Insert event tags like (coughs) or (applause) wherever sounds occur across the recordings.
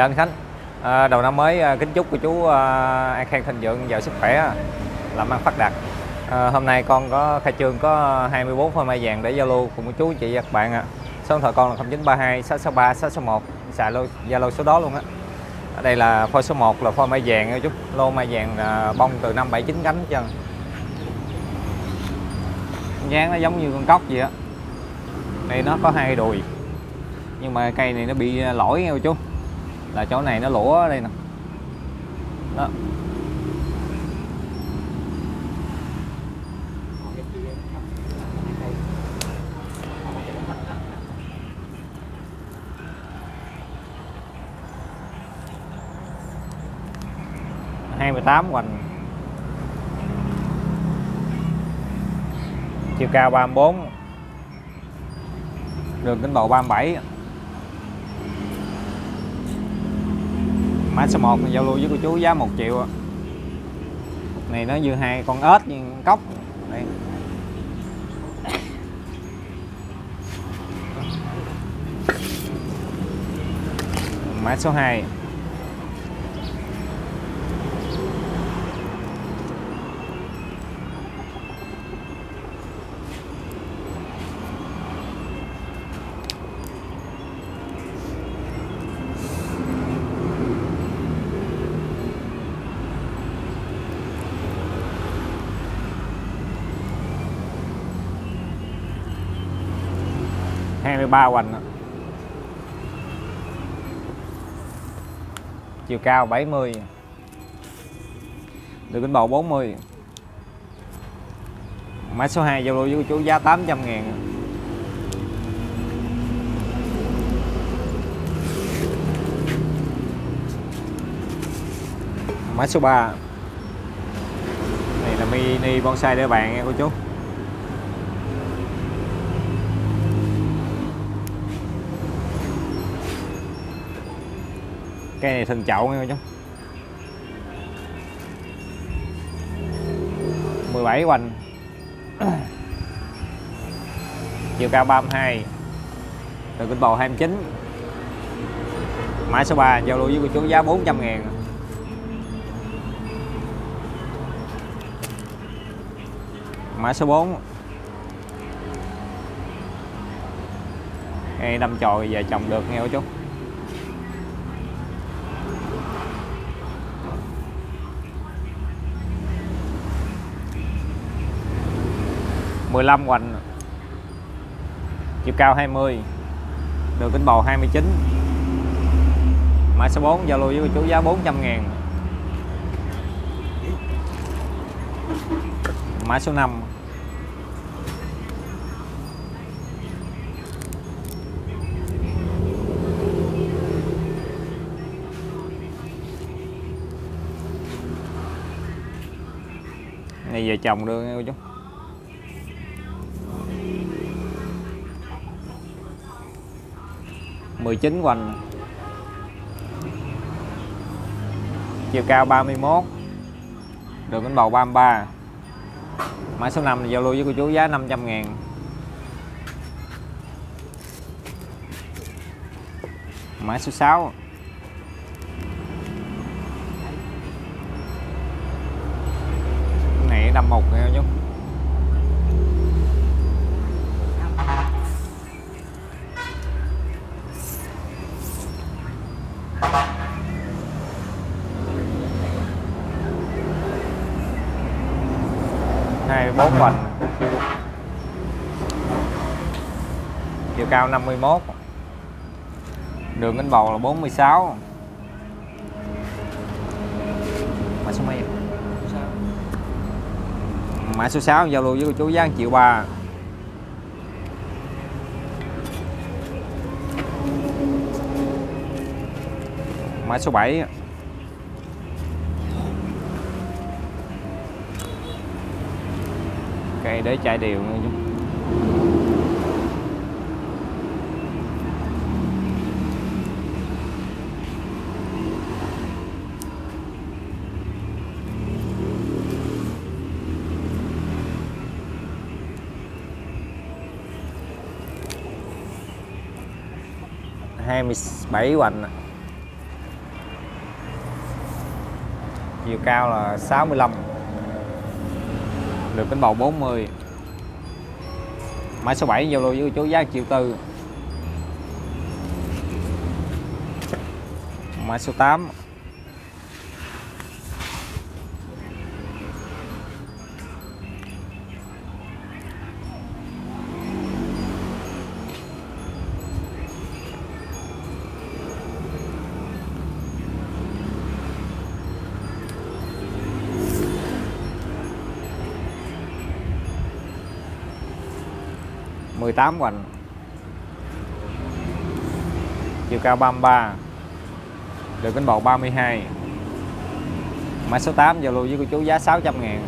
chào anh Khánh. À, đầu năm mới à, kính chúc cô chú à, an khang thịnh vượng giàu sức khỏe làm ăn phát đạt. À, hôm nay con có khai trương có 24 phôi mai vàng để giao lưu cùng cô chú chị và các bạn ạ. Số điện thoại con là 0932 663 661 xài lô zalo số đó luôn á. Ở đây là phôi số 1 là phôi mai vàng chút chú lô mai vàng à, bông từ năm bảy chín cánh chân dáng nó giống như con cóc vậy á. Đây nó có hai đùi nhưng mà cây này nó bị à, lỗi nghe chú là chỗ này nó lũa ở đây nè. Đó. hai mươi tám hoành. Chiều cao 34 đường kính bầu 37 mã số 1 giao lưu với cô chú giá 1 triệu này, nó như hai con ếch như cốc đây. Mã số 2 23 hoành chiều cao 70 đường kính bầu 40 mã số 2 giao lưu với chú giá 800 ngàn mã số 3 này là mini bonsai để bạn nha cô chú. Cây này thân chậu nghe chú 17 hoành. (coughs) Chiều cao 32 từ kinh bầu 29 mã số 3 giao lưu với cô chú giá 400 ngàn. Mã số 4 cây đâm chồi về trồng được nghe cô chú. Mười lăm hoành. Chiều cao 20 đường kính bầu 29 mã số 4 giao lưu với cô chú giá 400 ngàn. Mã số 5 này về chồng đưa nghe cô chú. Mười chín hoành. Chiều cao 31 đường bánh bầu 33 mã số 5 giao lưu với cô chú giá 500 ngàn. Mã số 6 cao 51 đường bánh bầu là 46 mã số mấy mã số 6 giao lưu với cô chú giá 1 triệu 3 mã số 7 cây okay, để chạy đều nha chúng 27 hoành. Chiều cao là 65 được cánh bầu 40 mã số 7 giao lưu với chú giá triệu tư. Mã số 8 18 hoành. Chiều cao 33 được kính bầu 32 mã số 8 giao lưu với cô chú giá 600 ngàn.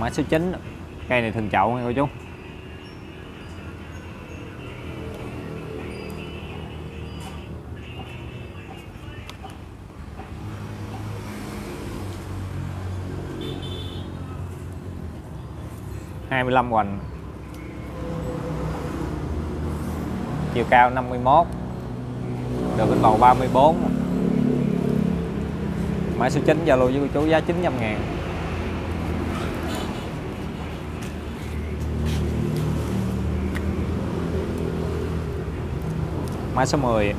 Mã số 9 cây này thường chậu nha cô chú. Hai mươi lăm hoành. Chiều cao 51 được bên bầu 34 mã số 9 Zalo với cô chú giá 900 ngàn. Mã số 10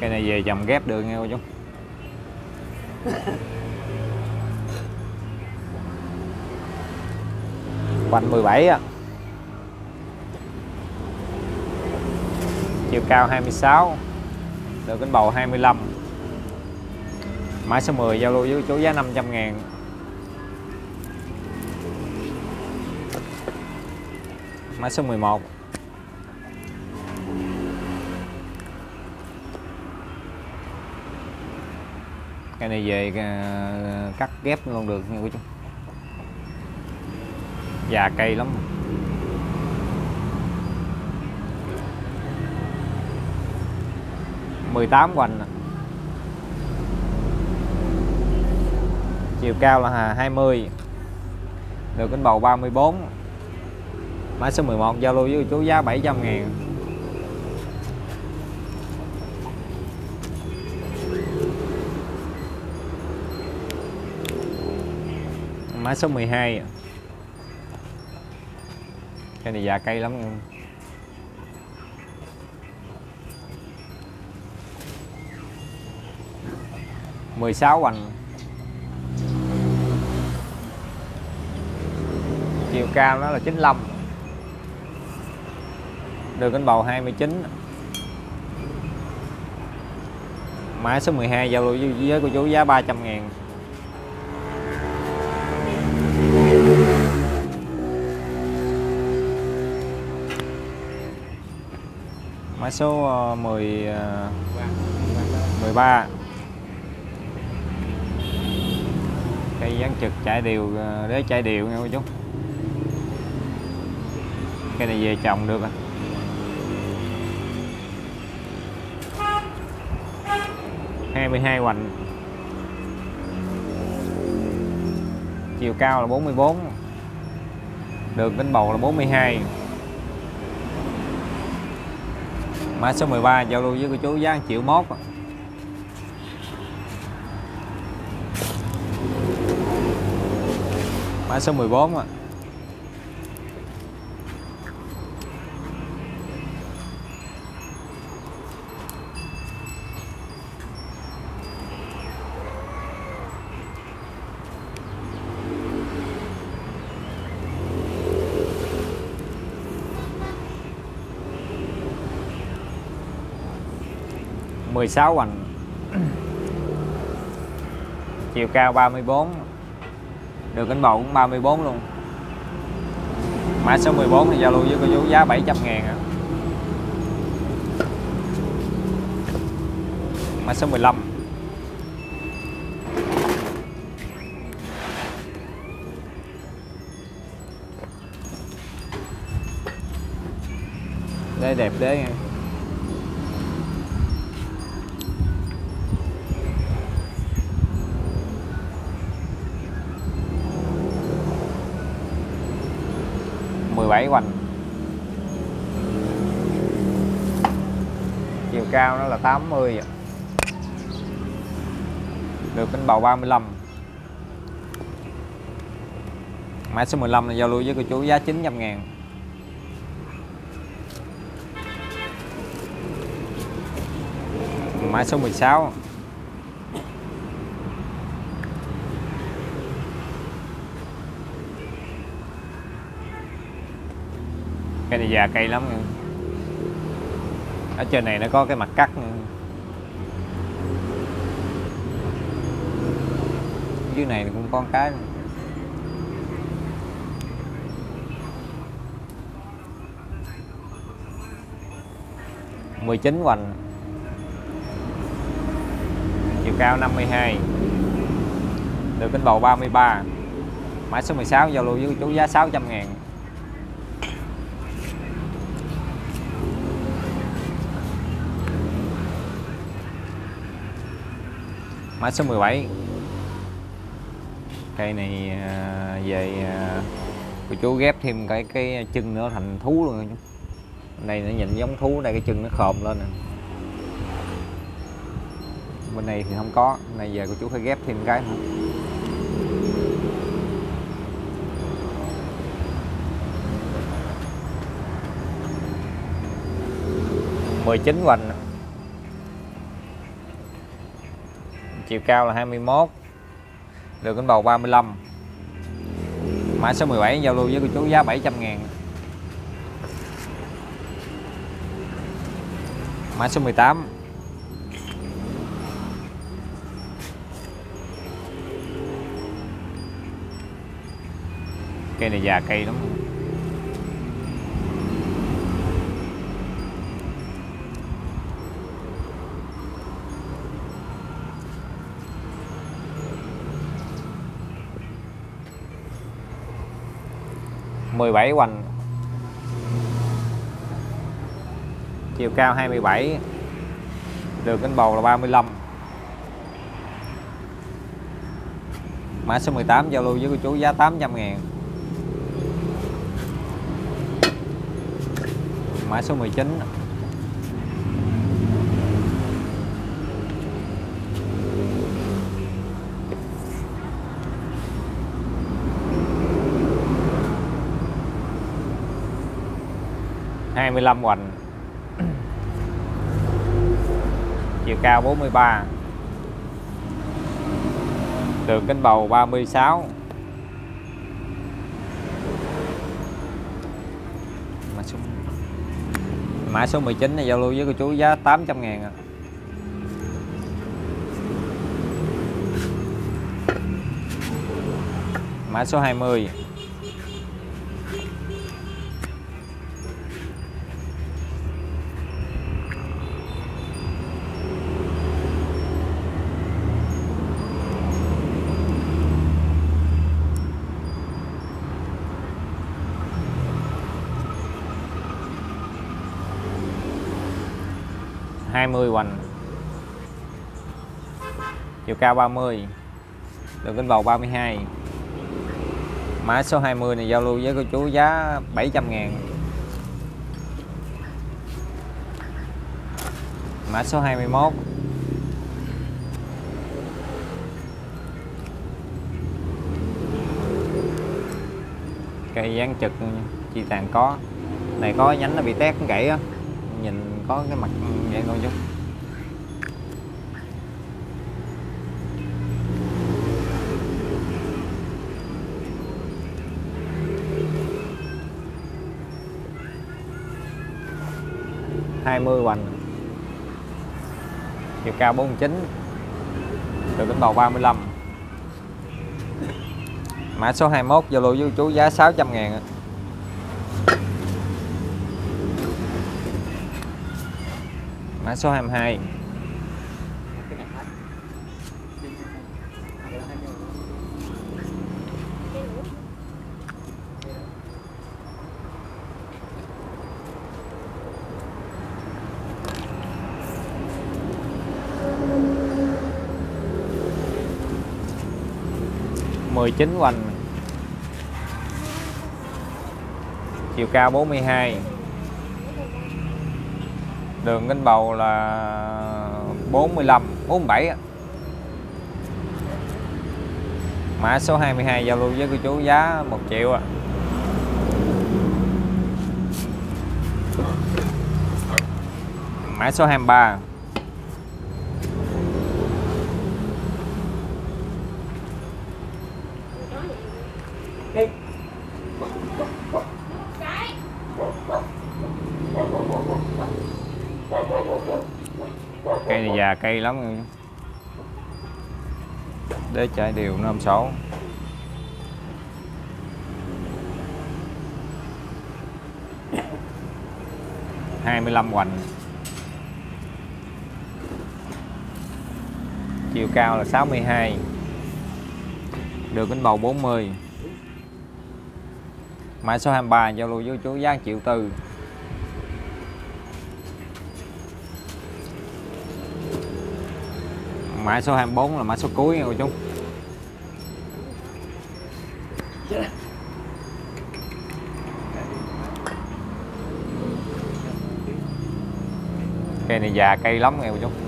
cây này về dầm ghép được nghe cô chú. (laughs) quanh 17 á. Chiều cao 26 được cánh bầu 25 mã số 10 giao lưu với chú giá 500 ngàn. Mã số 11 cái này về à, cắt ghép luôn được nha quý chú. Già cây lắm. Mười tám hoành à. chiều cao là 20 được cánh bầu 34 mã số 11 giao lưu với chú giá 700 ngàn. Mã số 12 cái này già cây lắm em. mười sáu hoành. Chiều cao nó là 95 đường cánh bầu 29 mã số 12 giao lưu với cô chú giá 300 ngàn. Mã số 10 13 cây dán trực chạy đều ờ, để chạy đều nha cô chú. Cây này về trồng được à hai mươi hai hoành. Chiều cao là 44 đường kính bầu là 42 mươi mã số 13 giao lưu với cô chú giá 1 triệu mốt mã số 14 ạ à. Mười sáu hoành. Chiều cao 34 được cánh bầu cũng 34 luôn. Mã số 14 thì giao lưu với cô chú giá 700 ngàn à. mã số 15 đây đẹp đấy nha 17 hoành. Chiều cao nó là 80 được bánh bầu 35 mã số 15 là giao lưu với cô chú giá 900 ngàn. Mã số 16 cây này già cây lắm nha. ở trên này nó có cái mặt cắt nữa. dưới này cũng có cái nữa. mười chín hoành chiều cao 52 được kính bầu 33 mã số 16 giao lưu với chú giá 600 ngàn mã số 17 cây này à, về à, cô chú ghép thêm cái cái chân nữa thành thú luôn này nó nhìn giống thú đây cái chân nó khòm lên này. bên này thì không có này giờ cô chú phải ghép thêm cái nữa. mười chín hoành chiều cao là 21 đường kính bầu 35 mã số 17 giao lưu với cô chú giá 700 ngàn. Mã số 18 cây này già cây lắm. Mười bảy hoành. Chiều cao 27 đường cánh bầu là 35 mã số 18 giao lưu với cô chú giá 800 ngàn. Mã số 19 25 hoành (clears throat) chiều cao 43 đường kính bầu 36 mã số mã số 19 này giao lưu với cô chú giá 800 ngàn à. mã số 20 20 hoành chiều cao 30 đường kính bầu 32 mã số 20 này giao lưu với cô chú giá 700 ngàn. Mã số 21 cây dán trực chi tàn có. Này có nhánh nó bị tét gãy á. Nhìn có cái mặt vậy thôi chứ. Hai mươi hoành. Chiều cao 49 từ cánh đầu 35 mã số 21 giao lưu với chú giá 600 ngàn mã số 22 19 hoành. Chiều cao 42 mươi đường kính bầu là 45 47 mã số 22 giao lưu với cô chú giá 1 triệu ạ. Mã số 23 cây này già cây lắm rồi. để chạy đều nó không xấu. Hai mươi lăm hoành. Chiều cao là 62 đường kính bầu 40 mã số 23 giao lưu với chú giá triệu tư. Mã số 24 là mã số cuối nha cô chú. Cây này già cây lắm nghe cô chú.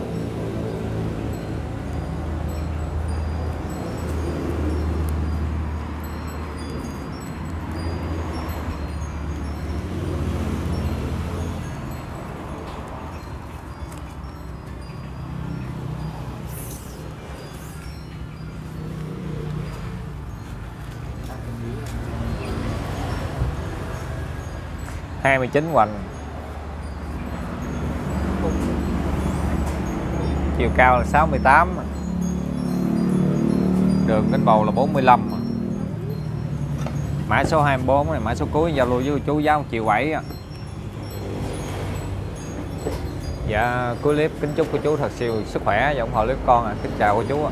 Hai mươi chín hoành. Chiều cao là 68 đường kính bầu là 45 mã số 24 này, mã số cuối, giao lưu với chú giáo chiều 7 dạ cuối clip kính chúc cô chú thật siêu sức khỏe và ủng hộ clip con à. kính chào cô chú ạ.